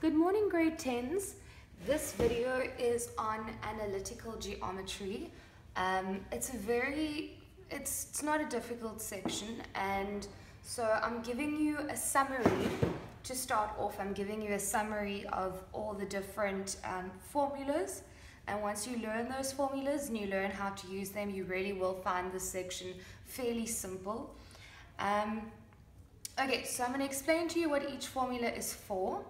Good morning grade 10s. This video is on analytical geometry. Um, it's a very, it's, it's not a difficult section and so I'm giving you a summary to start off. I'm giving you a summary of all the different um, formulas and once you learn those formulas and you learn how to use them you really will find this section fairly simple. Um, okay, so I'm going to explain to you what each formula is for.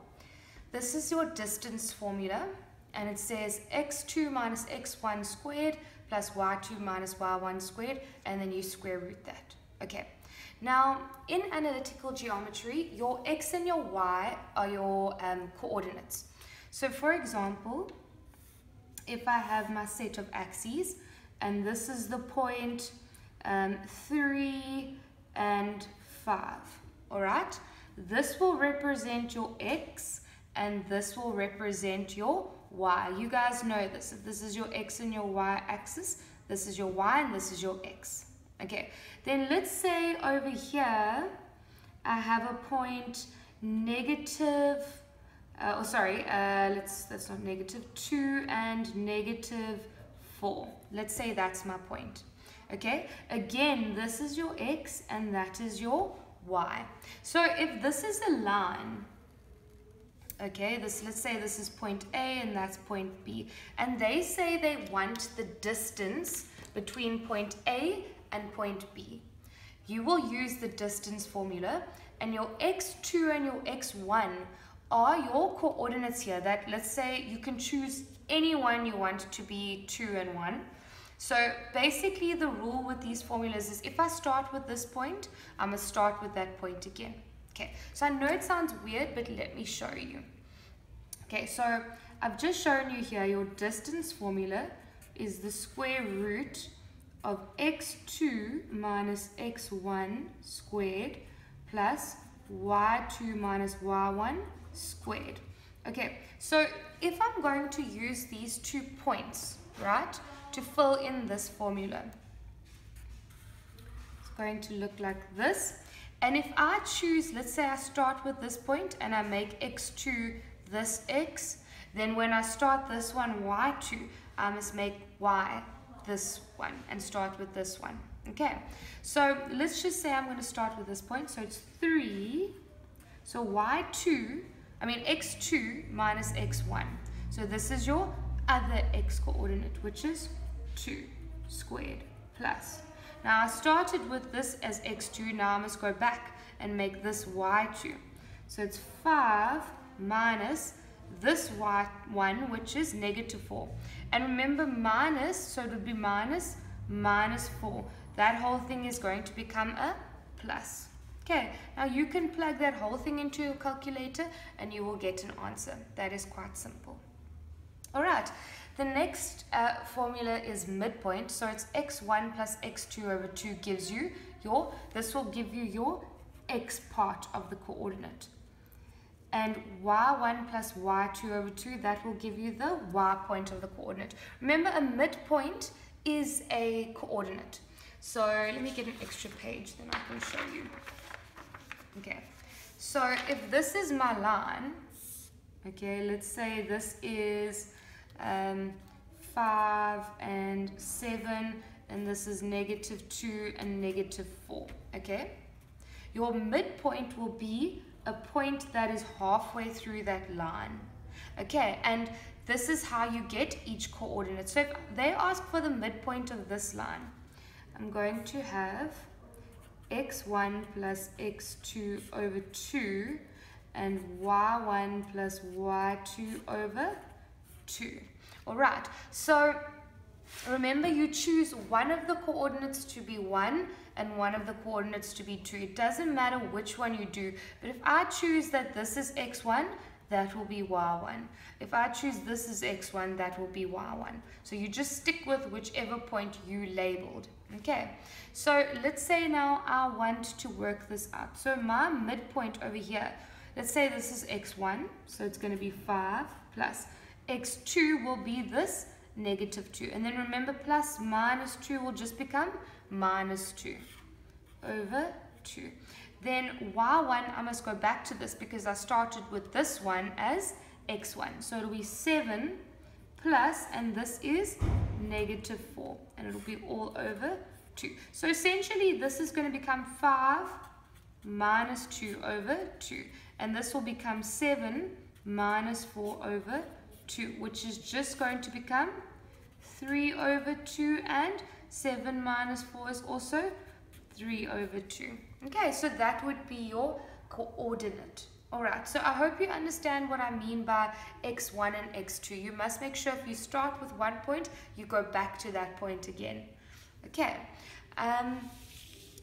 This is your distance formula and it says x2 minus x1 squared plus y2 minus y1 squared and then you square root that. Okay, now in analytical geometry, your x and your y are your um, coordinates. So for example, if I have my set of axes and this is the point um, 3 and 5, all right? This will represent your x and this will represent your y. You guys know this. If this is your x and your y axis, this is your y and this is your x. Okay, then let's say over here, I have a point negative, uh, oh sorry, uh, let's, that's not negative, 2 and negative 4. Let's say that's my point. Okay, again, this is your x and that is your y. So if this is a line, okay this let's say this is point A and that's point B. And they say they want the distance between point A and point B. You will use the distance formula and your x2 and your x1 are your coordinates here that let's say you can choose any one you want to be 2 and 1 so basically the rule with these formulas is if I start with this point I'm going to start with that point again Okay, so I know it sounds weird, but let me show you. Okay, so I've just shown you here your distance formula is the square root of x2 minus x1 squared plus y2 minus y1 squared. Okay, so if I'm going to use these two points, right, to fill in this formula, it's going to look like this. And if I choose, let's say I start with this point and I make x2 this x, then when I start this one y2, I must make y this one and start with this one. Okay, so let's just say I'm going to start with this point. So it's 3, so y2, I mean x2 minus x1. So this is your other x coordinate, which is 2 squared plus now I started with this as x2, now I must go back and make this y2. So it's 5 minus this y1, which is negative 4. And remember minus, so it would be minus minus 4. That whole thing is going to become a plus. Okay, now you can plug that whole thing into your calculator and you will get an answer. That is quite simple. All right, the next uh, formula is midpoint. So it's x1 plus x2 over 2 gives you your, this will give you your x part of the coordinate. And y1 plus y2 over 2, that will give you the y point of the coordinate. Remember, a midpoint is a coordinate. So let me get an extra page, then I can show you. Okay, so if this is my line, okay, let's say this is um, 5 and 7 and this is negative 2 and negative 4 okay? Your midpoint will be a point that is halfway through that line okay? And this is how you get each coordinate. So if they ask for the midpoint of this line I'm going to have x1 plus x2 over 2 and y1 plus y2 over 2. All right, so remember you choose one of the coordinates to be 1 and one of the coordinates to be 2. It doesn't matter which one you do, but if I choose that this is x1, that will be y1. If I choose this is x1, that will be y1. So you just stick with whichever point you labeled. Okay, so let's say now I want to work this out. So my midpoint over here, let's say this is x1, so it's going to be 5 plus x2 will be this negative 2. And then remember plus minus 2 will just become minus 2 over 2. then y1, I must go back to this because I started with this one as x1. So it'll be 7 plus, and this is negative 4. And it'll be all over 2. So essentially, this is going to become 5 minus 2 over 2. And this will become 7 minus 4 over 2, which is just going to become 3 over 2 and 7 minus 4 is also 3 over 2. Okay, so that would be your coordinate. Alright, so I hope you understand what I mean by x1 and x2. You must make sure if you start with one point, you go back to that point again. Okay, um,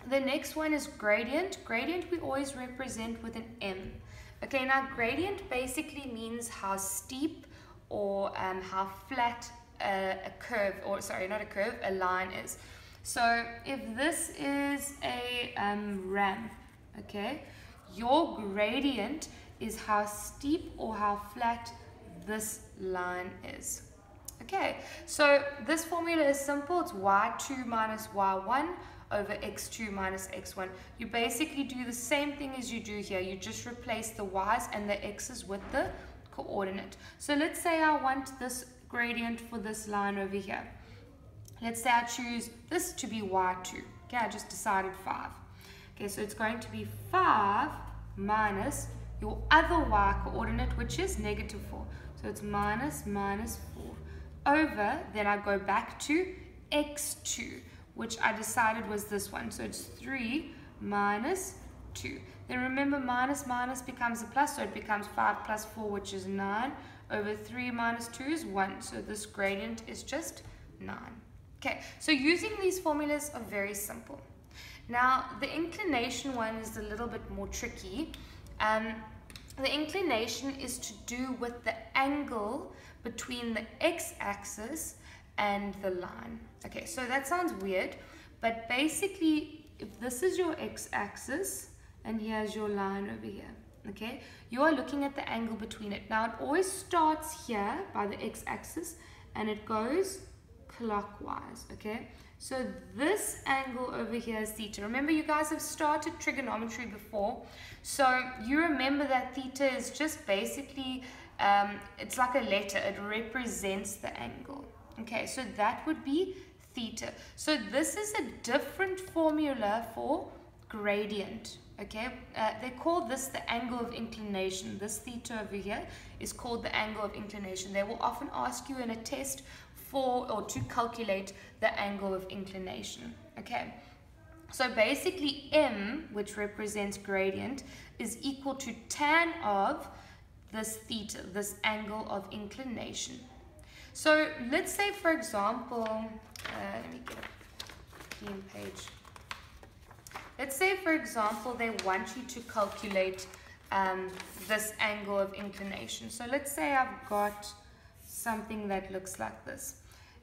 the next one is gradient. Gradient we always represent with an M. Okay, now gradient basically means how steep or um, how flat a, a curve, or sorry, not a curve, a line is. So if this is a um, ramp, okay, your gradient is how steep or how flat this line is. Okay, so this formula is simple. It's y2 minus y1 over x2 minus x1. You basically do the same thing as you do here. You just replace the y's and the x's with the coordinate. So let's say I want this gradient for this line over here. Let's say I choose this to be y2. Okay, I just decided 5. Okay, so it's going to be 5 minus your other y coordinate, which is negative 4. So it's minus minus 4 over, then I go back to x2, which I decided was this one. So it's 3 minus 2. Then remember minus minus becomes a plus, so it becomes 5 plus 4, which is 9 over 3 minus 2 is 1. So this gradient is just 9. Okay, so using these formulas are very simple. Now, the inclination one is a little bit more tricky. Um, the inclination is to do with the angle between the x-axis and the line. Okay, so that sounds weird, but basically, if this is your x-axis, and here's your line over here, okay? You are looking at the angle between it. Now, it always starts here by the x-axis, and it goes clockwise, okay? So this angle over here is theta. Remember, you guys have started trigonometry before. So you remember that theta is just basically, um, it's like a letter. It represents the angle. Okay, so that would be theta. So this is a different formula for gradient. Okay, uh, they call this the angle of inclination. This theta over here is called the angle of inclination. They will often ask you in a test for or to calculate the angle of inclination. Okay, so basically m, which represents gradient, is equal to tan of this theta, this angle of inclination. So let's say, for example, uh, let me get a clean page. Let's say, for example, they want you to calculate um, this angle of inclination. So let's say I've got something that looks like this.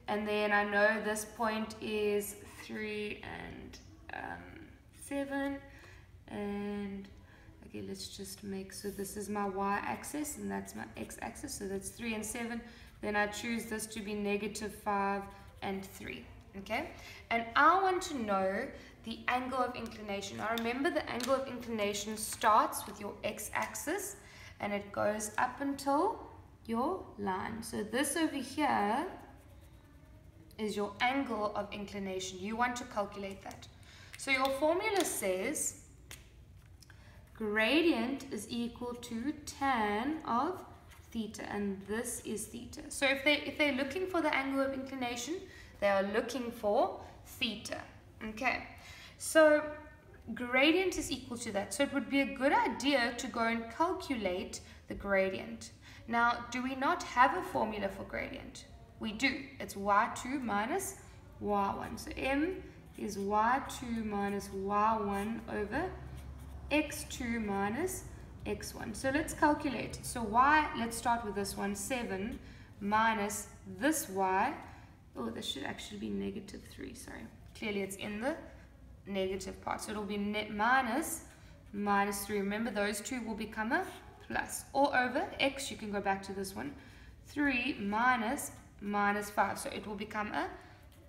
And then I know this point is 3 and um, 7. And, okay, let's just make, so this is my y-axis and that's my x-axis. So that's 3 and 7. Then I choose this to be negative 5 and 3. Okay? And I want to know the angle of inclination. Now remember the angle of inclination starts with your x-axis and it goes up until your line. So this over here is your angle of inclination. You want to calculate that. So your formula says gradient is equal to tan of theta and this is theta. So if they if they're looking for the angle of inclination, they are looking for theta. Okay. So gradient is equal to that. So it would be a good idea to go and calculate the gradient. Now, do we not have a formula for gradient? We do. It's y2 minus y1. So m is y2 minus y1 over x2 minus x1. So let's calculate. So y, let's start with this one, 7 minus this y. Oh, this should actually be negative 3, sorry. Clearly it's in the negative part. So it'll be net minus minus 3. Remember, those two will become a plus. Or over x, you can go back to this one, 3 minus minus 5. So it will become a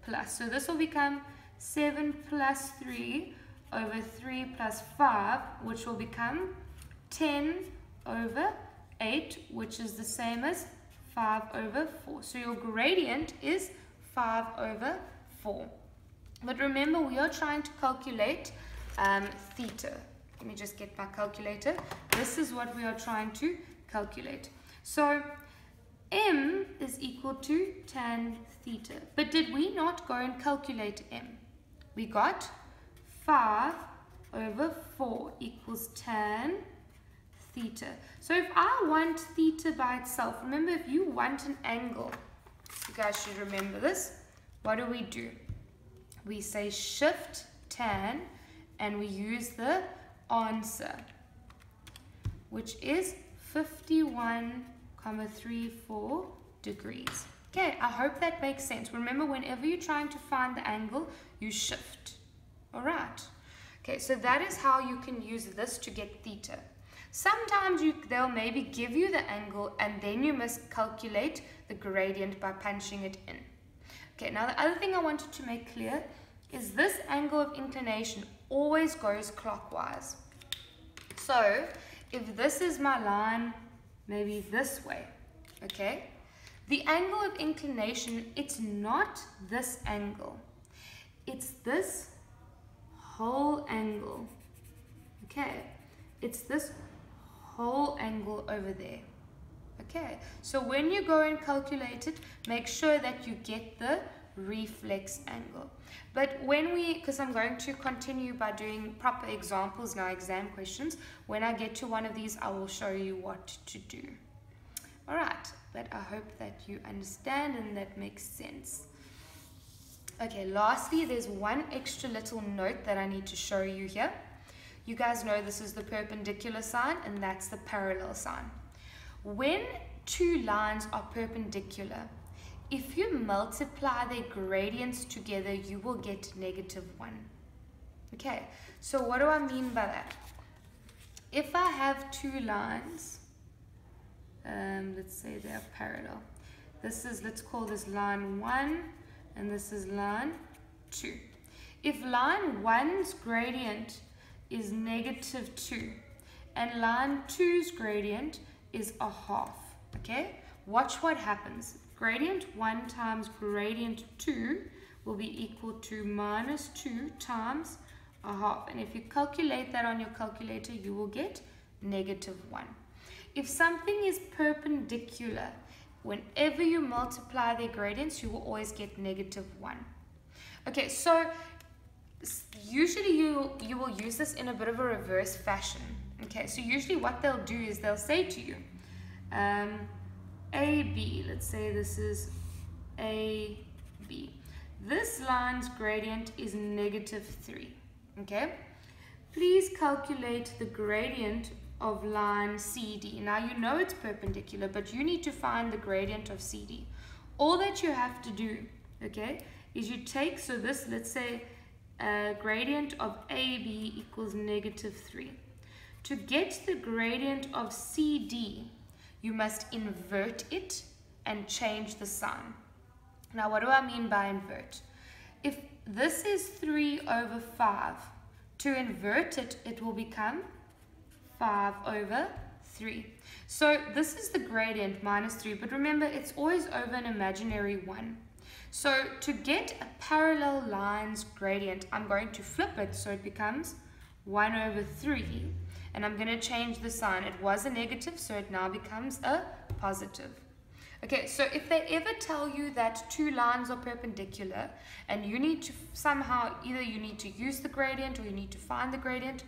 plus. So this will become 7 plus 3 over 3 plus 5, which will become 10 over 8, which is the same as 5 over 4. So your gradient is 5 over 4. But remember, we are trying to calculate um, theta. Let me just get my calculator. This is what we are trying to calculate. So m is equal to tan theta. But did we not go and calculate m? We got 5 over 4 equals tan theta. So if I want theta by itself, remember if you want an angle, you guys should remember this, what do we do? We say shift tan and we use the answer, which is 51,34 degrees. Okay, I hope that makes sense. Remember, whenever you're trying to find the angle, you shift. All right. Okay, so that is how you can use this to get theta. Sometimes you, they'll maybe give you the angle and then you must calculate the gradient by punching it in. Okay, now the other thing I wanted to make clear is this angle of inclination always goes clockwise. So if this is my line, maybe this way, okay? The angle of inclination, it's not this angle. It's this whole angle, okay? It's this whole angle over there. Okay, so when you go and calculate it, make sure that you get the reflex angle. But when we, because I'm going to continue by doing proper examples now, exam questions, when I get to one of these, I will show you what to do. All right, but I hope that you understand and that makes sense. Okay, lastly, there's one extra little note that I need to show you here. You guys know this is the perpendicular sign and that's the parallel sign. When two lines are perpendicular, if you multiply their gradients together, you will get negative 1. Okay, so what do I mean by that? If I have two lines, um, let's say they're parallel. This is, let's call this line 1 and this is line 2. If line 1's gradient is negative 2 and line 2's gradient is a half, okay? Watch what happens. Gradient 1 times gradient 2 will be equal to minus 2 times a half. And if you calculate that on your calculator, you will get negative 1. If something is perpendicular, whenever you multiply their gradients, you will always get negative 1. Okay, so usually you, you will use this in a bit of a reverse fashion. Okay, so usually what they'll do is they'll say to you, um, AB, let's say this is AB. This line's gradient is negative 3, okay? Please calculate the gradient of line CD. Now you know it's perpendicular, but you need to find the gradient of CD. All that you have to do, okay, is you take, so this, let's say, uh, gradient of AB equals negative 3. To get the gradient of CD, you must invert it and change the sign. Now, what do I mean by invert? If this is 3 over 5, to invert it, it will become 5 over 3. So this is the gradient, minus 3, but remember, it's always over an imaginary 1. So to get a parallel lines gradient, I'm going to flip it so it becomes 1 over 3 and I'm going to change the sign. It was a negative, so it now becomes a positive. Okay, so if they ever tell you that two lines are perpendicular and you need to somehow, either you need to use the gradient or you need to find the gradient,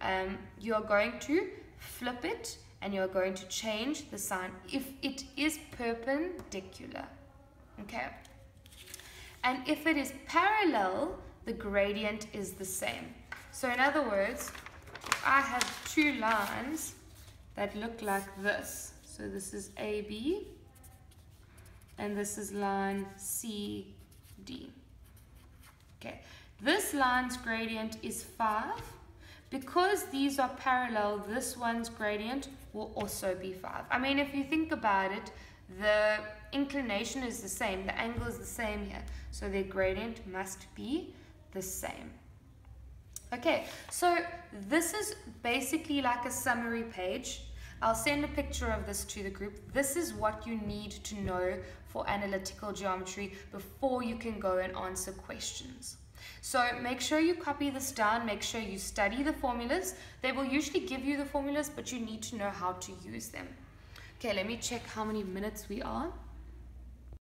um, you're going to flip it and you're going to change the sign if it is perpendicular. Okay. And if it is parallel, the gradient is the same. So in other words, I have two lines that look like this. So this is AB and this is line CD. Okay, this line's gradient is 5. Because these are parallel, this one's gradient will also be 5. I mean, if you think about it, the inclination is the same, the angle is the same here. So their gradient must be the same. Okay, so this is basically like a summary page. I'll send a picture of this to the group. This is what you need to know for analytical geometry before you can go and answer questions. So make sure you copy this down, make sure you study the formulas. They will usually give you the formulas, but you need to know how to use them. Okay, let me check how many minutes we are.